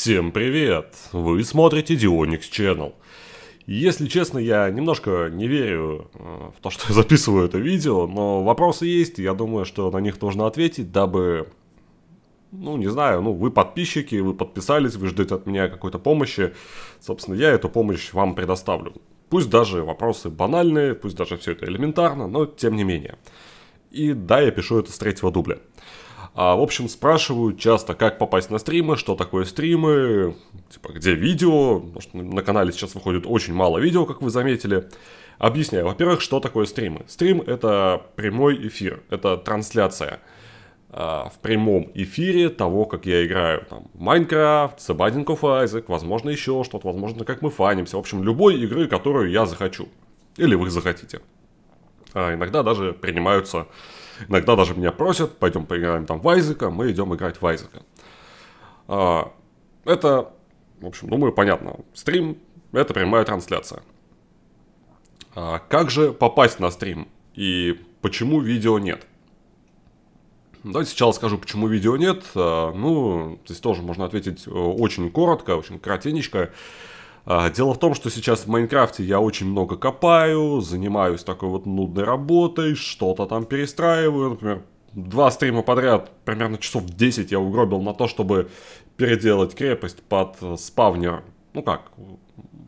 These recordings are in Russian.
Всем привет! Вы смотрите Dionix Channel. Если честно, я немножко не верю э, в то, что я записываю это видео, но вопросы есть, и я думаю, что на них нужно ответить, дабы, ну, не знаю, ну, вы подписчики, вы подписались, вы ждете от меня какой-то помощи, собственно, я эту помощь вам предоставлю. Пусть даже вопросы банальные, пусть даже все это элементарно, но тем не менее. И да, я пишу это с третьего дубля. А, в общем, спрашивают часто, как попасть на стримы, что такое стримы, типа, где видео, потому что на канале сейчас выходит очень мало видео, как вы заметили. Объясняю. Во-первых, что такое стримы? Стрим – это прямой эфир, это трансляция а, в прямом эфире того, как я играю. Там, Майнкрафт, Binding of Isaac, возможно, еще что-то, возможно, как мы фанимся. В общем, любой игры, которую я захочу. Или вы захотите. А иногда даже принимаются Иногда даже меня просят, пойдем поиграем там в Айзека, мы идем играть в Айзека. А, это, в общем, думаю, понятно. Стрим – это прямая трансляция. А, как же попасть на стрим и почему видео нет? Давайте сначала скажу, почему видео нет. А, ну, здесь тоже можно ответить э, очень коротко, очень кратенечко. А, дело в том, что сейчас в Майнкрафте я очень много копаю, занимаюсь такой вот нудной работой, что-то там перестраиваю, например, два стрима подряд, примерно часов 10 я угробил на то, чтобы переделать крепость под спавнер. Ну как,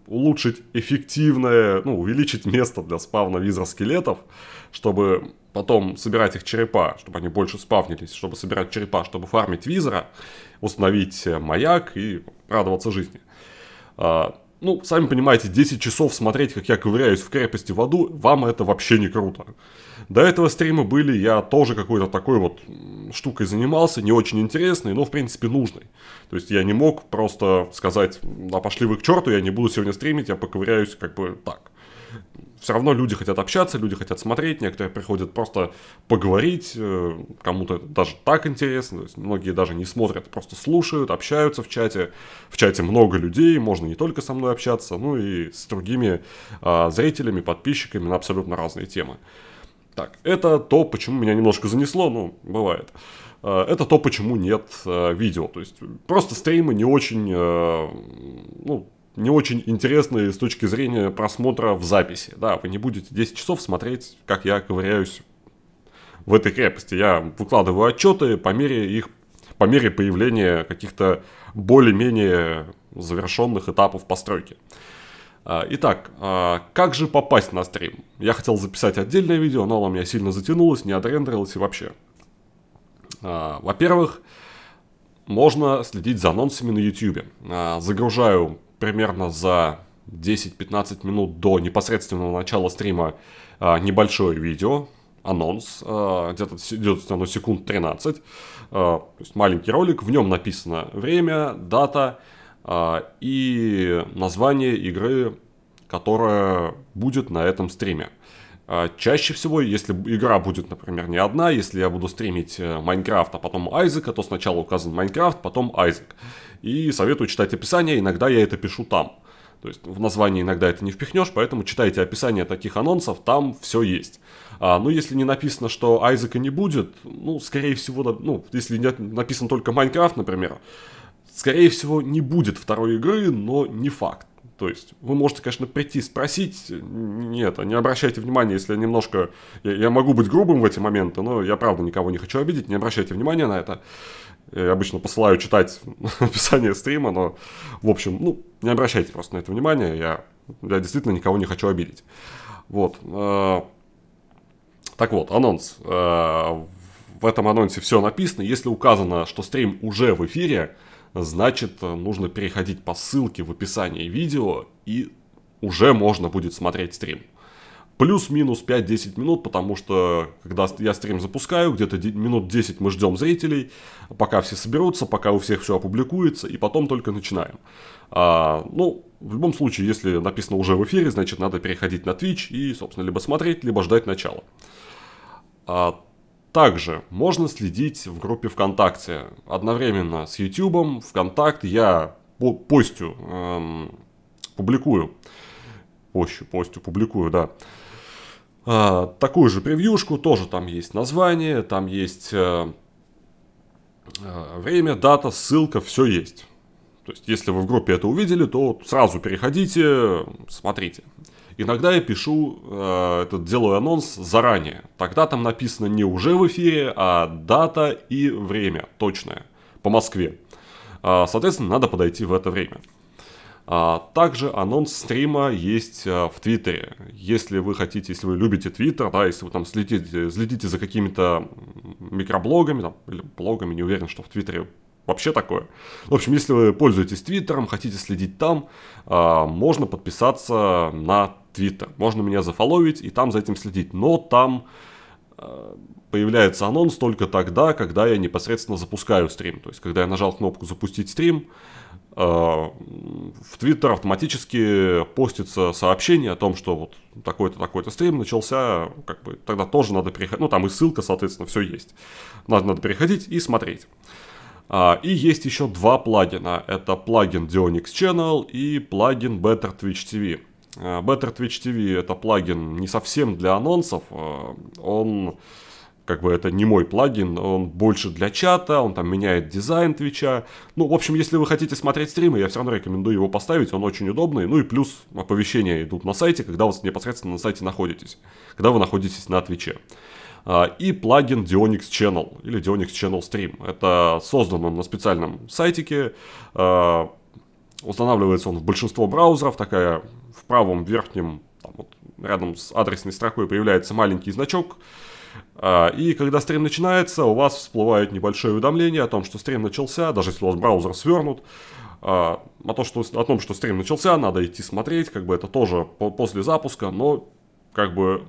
улучшить эффективное, ну, увеличить место для спавна визра скелетов, чтобы потом собирать их черепа, чтобы они больше спавнились, чтобы собирать черепа, чтобы фармить визора, установить маяк и радоваться жизни. А, ну, сами понимаете, 10 часов смотреть, как я ковыряюсь в крепости в аду, вам это вообще не круто. До этого стрима были, я тоже какой-то такой вот штукой занимался, не очень интересной, но в принципе нужной. То есть я не мог просто сказать, да пошли вы к черту, я не буду сегодня стримить, я поковыряюсь как бы так все равно люди хотят общаться, люди хотят смотреть, некоторые приходят просто поговорить, э, кому-то даже так интересно, то есть многие даже не смотрят, просто слушают, общаются в чате. В чате много людей, можно не только со мной общаться, ну и с другими а, зрителями, подписчиками на абсолютно разные темы. Так, это то, почему меня немножко занесло, ну, бывает. А, это то, почему нет а, видео. То есть просто стримы не очень, ну, не очень интересные с точки зрения просмотра в записи. Да, вы не будете 10 часов смотреть, как я ковыряюсь в этой крепости. Я выкладываю отчеты по мере их, по мере появления каких-то более-менее завершенных этапов постройки. А, итак, а, как же попасть на стрим? Я хотел записать отдельное видео, но оно у меня сильно затянулось, не отрендерилось и вообще. А, во-первых, можно следить за анонсами на YouTube. Загружаю примерно за 10-15 минут до непосредственного начала стрима а, небольшое видео, анонс, а, где-то идет оно секунд 13, а, то есть маленький ролик, в нем написано время, дата и название игры, которая будет на этом стриме. Чаще всего, если игра будет, например, не одна, если я буду стримить э, Майнкрафт, а потом Айзека, то сначала указан Майнкрафт, потом Айзек и советую читать описание, иногда я это пишу там. То есть в названии иногда это не впихнешь, поэтому читайте описание таких анонсов, там все есть. А, ну, если не написано, что Айзека не будет, ну, скорее всего, ну, если не написано только Майнкрафт, например, скорее всего, не будет второй игры, но не факт. То есть вы можете, конечно, прийти спросить, нет, не обращайте внимания, если я немножко... Я, я могу быть грубым в эти моменты, но я правда никого не хочу обидеть, не обращайте внимания на это. Я обычно посылаю читать описание стрима, но, в общем, ну, не обращайте просто на это внимание, я, я действительно никого не хочу обидеть. Вот. Э, так вот, анонс. Э, в этом анонсе все написано. Если указано, что стрим уже в эфире, значит нужно переходить по ссылке в описании видео и уже можно будет смотреть стрим. Плюс-минус 5-10 минут, потому что когда я стрим запускаю, где-то минут 10 мы ждем зрителей, пока все соберутся, пока у всех все опубликуется, и потом только начинаем. А, ну, в любом случае, если написано уже в эфире, значит надо переходить на Twitch и, собственно, либо смотреть, либо ждать начала. А, также можно следить в группе ВКонтакте. Одновременно с YouTube, ВКонтакт я по постю, эм, публикую. Пощу, постю, публикую, да. Э, такую же превьюшку, тоже там есть название, там есть э, э, время, дата, ссылка, все есть. То есть, если вы в группе это увидели, то сразу переходите, смотрите. Иногда я пишу, э, это делаю анонс заранее. Тогда там написано не уже в эфире, а дата и время точное по Москве. Э, соответственно, надо подойти в это время. А, также анонс стрима есть а, в Твиттере. Если вы хотите, если вы любите Твиттер, да, если вы там следите, следите за какими-то микроблогами там, или блогами, не уверен, что в Твиттере вообще такое. В общем, если вы пользуетесь Твиттером, хотите следить там, а, можно подписаться на Твиттер. Можно меня зафоловить и там за этим следить. Но там появляется анонс только тогда, когда я непосредственно запускаю стрим. То есть, когда я нажал кнопку «Запустить стрим», Э, в Твиттер автоматически постится сообщение о том, что вот такой-то, такой-то стрим начался, как бы тогда тоже надо переходить, ну там и ссылка, соответственно, все есть. Надо, надо переходить и смотреть. А, и есть еще два плагина. Это плагин Dionix Channel и плагин Better Twitch TV. Э, Better Twitch TV это плагин не совсем для анонсов, э, он как бы это не мой плагин, он больше для чата, он там меняет дизайн Твича. Ну, в общем, если вы хотите смотреть стримы, я все равно рекомендую его поставить, он очень удобный. Ну и плюс оповещения идут на сайте, когда вы непосредственно на сайте находитесь, когда вы находитесь на Твиче. А, и плагин Dionix Channel или Dionix Channel Stream. Это создан он на специальном сайтике, а, устанавливается он в большинство браузеров, такая правом верхнем, там вот, рядом с адресной строкой появляется маленький значок, а, и когда стрим начинается, у вас всплывает небольшое уведомление о том, что стрим начался, даже если у вас браузер свернут, а, о, том, что, о том, что стрим начался, надо идти смотреть, как бы это тоже после запуска, но как бы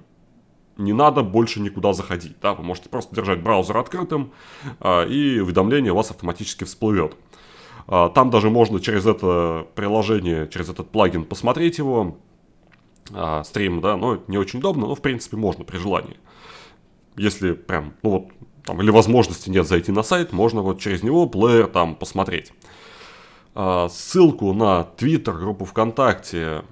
не надо больше никуда заходить, да, вы можете просто держать браузер открытым, а, и уведомление у вас автоматически всплывет. Там даже можно через это приложение, через этот плагин посмотреть его, стрим, да, но не очень удобно, но в принципе можно при желании если прям, ну вот, там, или возможности нет зайти на сайт, можно вот через него плеер там посмотреть. А, ссылку на Twitter, группу ВКонтакте,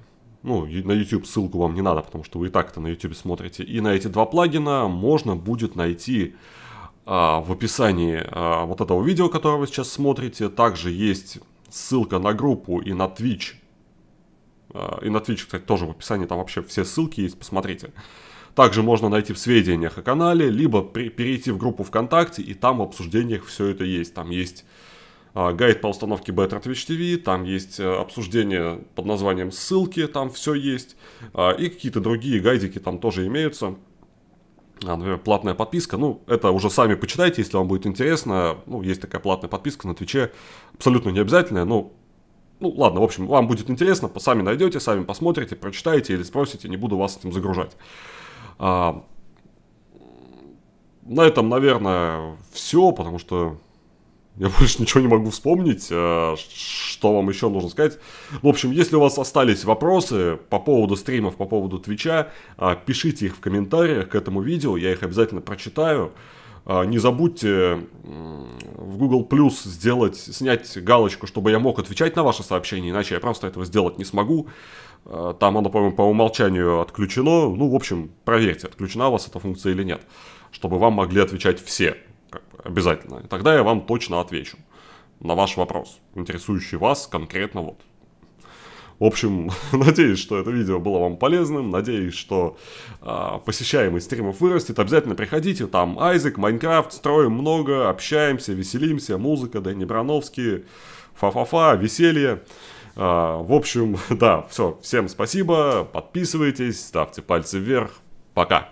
ну, на YouTube ссылку вам не надо, потому что вы и так это на YouTube смотрите. И на эти два плагина можно будет найти а, в описании а, вот этого видео, которое вы сейчас смотрите. Также есть ссылка на группу и на Twitch. А, и на Twitch, кстати, тоже в описании, там вообще все ссылки есть, посмотрите. Также можно найти в сведениях о канале, либо при, перейти в группу ВКонтакте, и там в обсуждениях все это есть. Там есть а, гайд по установке Better Twitch TV, там есть а, обсуждение под названием ссылки, там все есть, а, и какие-то другие гайдики там тоже имеются. А, например, платная подписка, ну, это уже сами почитайте, если вам будет интересно. Ну, есть такая платная подписка на Твиче, абсолютно не обязательная, ну, ну, ладно, в общем, вам будет интересно, сами найдете, сами посмотрите, прочитаете или спросите, не буду вас этим загружать. А, на этом, наверное, все, потому что я больше ничего не могу вспомнить, а, что вам еще нужно сказать. В общем, если у вас остались вопросы по поводу стримов, по поводу Твича, а, пишите их в комментариях к этому видео, я их обязательно прочитаю. А, не забудьте в Google Plus сделать, снять галочку, чтобы я мог отвечать на ваши сообщения, иначе я просто этого сделать не смогу. Там оно, по-моему, по умолчанию отключено. Ну, в общем, проверьте, отключена у вас эта функция или нет, чтобы вам могли отвечать все, как бы, обязательно. И тогда я вам точно отвечу на ваш вопрос, интересующий вас конкретно вот. В общем, надеюсь, что это видео было вам полезным, надеюсь, что э, посещаемость стримов вырастет. Обязательно приходите, там Айзек, Майнкрафт, строим много, общаемся, веселимся, музыка, Дэнни Брановский, фа-фа-фа, веселье. Э, в общем, да, все, всем спасибо, подписывайтесь, ставьте пальцы вверх, пока.